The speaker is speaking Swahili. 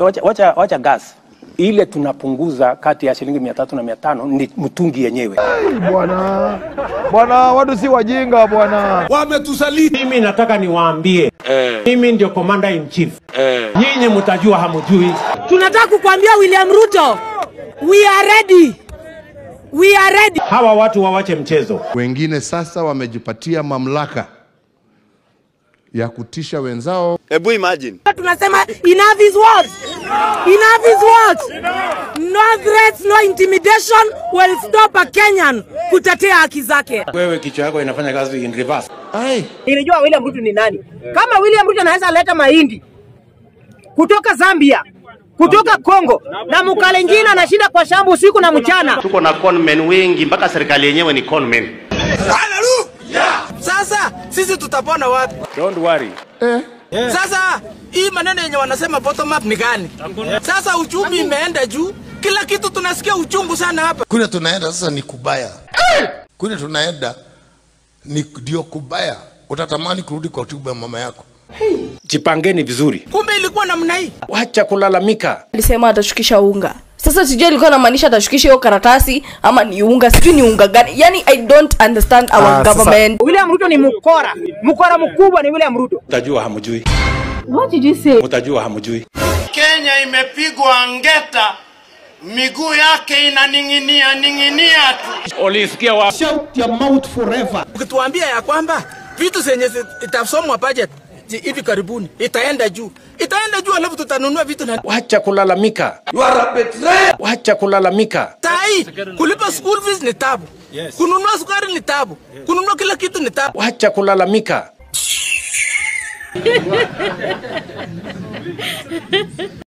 Wacha, wacha, wacha gas ile tunapunguza kati ya shilingi mia tatu na mia tano ni mtungi yenyewe. Bwana, bwana, watu si wajinga bwana. Mimi nataka niwaambie eh, mimi ndio commander in chief. eh. Nyinyi mtajua hamujui. Tunataka kukwambia William Ruto, we are ready. We are ready. Hawa watu wawache mchezo. Wengine sasa wamejipatia mamlaka ya kutisha wenzao. Hebu imagine. Tunasema enough is what? Enough is what? No threats, no intimidation will stop a Kenyan kutetea haki zake. Wewe kichwa yako inafanya kazi in reverse. Ai, Nilijua William Ruto ni nani. Kama William Ruto anaweza leta mahindi kutoka Zambia, kutoka Kongo na mkalenjin anashinda kwa shamba usiku na mchana. Tuko na conmen wengi mpaka serikali yenyewe ni conmen. Sisi tutapona wapi? Don't worry. Eh. Yeah. Sasa hii maneno yenye wanasema bottom up ni gani? Sasa uchumi imeenda juu, kila kitu tunasikia uchungu sana hapa. kule tunaenda sasa ni kubaya kule tunaenda ni ndio kubaya utatamani kurudi kwa tumbo ya mama yako Hey. Jipangeni vizuri, Kumbe ilikuwa namna hii. wacha kulalamika. alisema atashukisha unga sasa sijui alikuwa anamaanisha atashukisha hiyo karatasi ama ni unga sijui ni unga gani. Yani i don't understand our Ah, government. Sasa- William Ruto ni mkora, mkora mkubwa ni William Ruto. utajua hamjui what did you say? Utajua hamjui Kenya imepigwa ngeta, miguu yake inaning'inia ning'inia tu. Ulisikia wa shut your mouth forever. Ukituambia ya kwamba vitu zenye zitasomwa itasomwa budget hivi karibuni itaenda juu, itaenda juu, alafu tutanunua vitu na Wacha kulalamika. Wacha kulalamika. tai. Kulipa school fees ni tabu, kununua sukari ni tabu, kununua kila kitu ni tabu. Wacha kulalamika.